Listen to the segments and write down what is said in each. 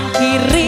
akhirnya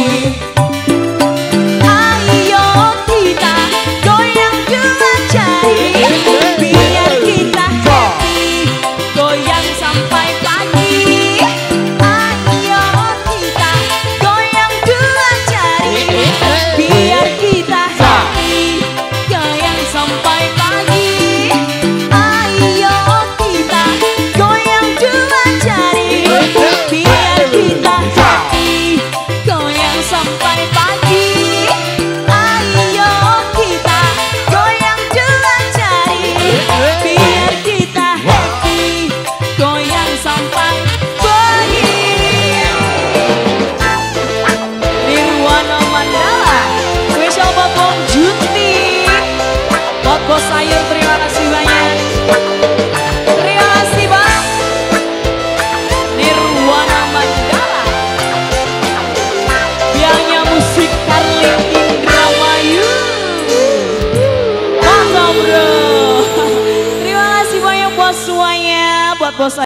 jari Mantap